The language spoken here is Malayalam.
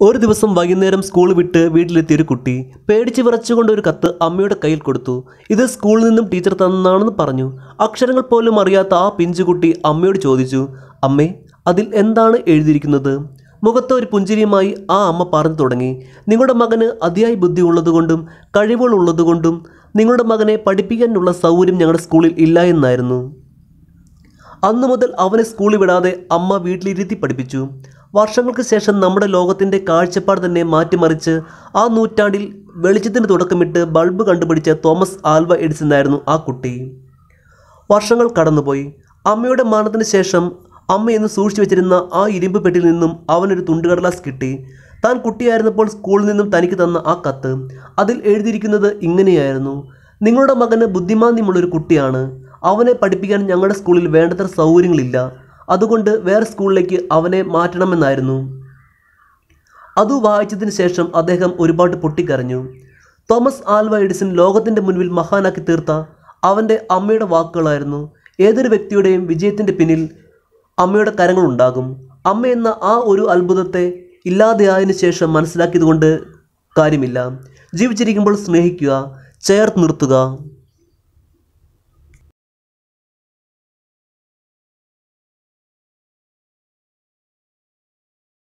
ഒരു ദിവസം വൈകുന്നേരം സ്കൂൾ വിട്ട് വീട്ടിലെത്തിയ ഒരു കുട്ടി പേടിച്ച് വിറച്ചുകൊണ്ട് ഒരു കത്ത് അമ്മയുടെ കയ്യിൽ കൊടുത്തു. ഇത് സ്കൂളിൽ നിന്നും ടീച്ചർ തന്നാണെന്ന് പറഞ്ഞു. അക്ഷരങ്ങൾ പോലും അറിയാത്ത ആ പിഞ്ചുകുട്ടി അമ്മയോട് ചോദിച്ചു അമ്മേ അതിൽ എന്താണ് എഴുതിയിരിക്കുന്നത്? മുഖത്ത് ഒരു പുഞ്ചിരിയുമായി ആ അമ്മ പറഞ്ഞു തുടങ്ങി നിങ്ങളുടെ മകന് അതിയായ ബുദ്ധി ഉള്ളതുകൊണ്ടും കഴിവുകൾ ഉള്ളതുകൊണ്ടും നിങ്ങളുടെ മകനെ പഠിപ്പിക്കാനുള്ള സൗകര്യം ഞങ്ങളുടെ സ്കൂളിൽ ഇല്ല എന്നായിരുന്നു. അന്നു മുതൽ അവനെ സ്കൂളിൽ വിടാതെ അമ്മ വീട്ടിലിരുത്തി പഠിപ്പിച്ചു. വർഷങ്ങൾക്ക് ശേഷം നമ്മുടെ ലോകത്തിന്റെ കാഴ്ചപ്പാട് തന്നെ മാറ്റിമറിച്ച് ആ നൂറ്റാണ്ടിൽ വെളിച്ചത്തിന് തുടക്കമിട്ട് ബൾബ് കണ്ടുപിടിച്ച തോമസ് ആൽവ എഡിസൺ ആയിരുന്നു ആ കുട്ടി. വർഷങ്ങൾ കടന്നുപോയി. അമ്മയുടെ മരണത്തിന് ശേഷം അമ്മ സൂക്ഷിച്ചു വെച്ചിരുന്ന ആ ഇരുമ്പ് പെട്ടിയിൽ നിന്നും അവനൊരു തുണ്ടുകടലാസ് കിട്ടി. താൻ കുട്ടിയായിരുന്നപ്പോൾ സ്കൂളിൽ നിന്നും തനിക്ക് തന്ന ആ കത്ത്. അതിൽ എഴുതിയിരിക്കുന്നത് ഇങ്ങനെയായിരുന്നു. നിങ്ങളുടെ മകന് ബുദ്ധിമാന്യമുള്ളൊരു കുട്ടിയാണ്. അവനെ പഠിപ്പിക്കാൻ ഞങ്ങളുടെ സ്കൂളിൽ വേണ്ടത്ര സൗകര്യങ്ങളില്ല. അതുകൊണ്ട് വേറെ സ്കൂളിലേക്ക് അവനെ മാറ്റണമെന്നായിരുന്നു. അത് വായിച്ചതിന് ശേഷം അദ്ദേഹം ഒരുപാട് പൊട്ടിക്കരഞ്ഞു. തോമസ് ആൽവ എഡിസൺ ലോകത്തിന്റെ മുൻപിൽ മഹാനാക്കി തീർത്ത അവന്റെ അമ്മയുടെ വാക്കുകളായിരുന്നു. ഏതൊരു വ്യക്തിയുടെയും വിജയത്തിന്റെ പിന്നിൽ അമ്മയുടെ കരങ്ങളുണ്ടാകും അമ്മ എന്ന ആ ഒരു അത്ഭുതത്തെ ഇല്ലാതെയായതിനു ശേഷം മനസ്സിലാക്കിയതുകൊണ്ട് കാര്യമില്ല. ജീവിച്ചിരിക്കുമ്പോൾ സ്നേഹിക്കുക ചേർത്ത് നിർത്തുക.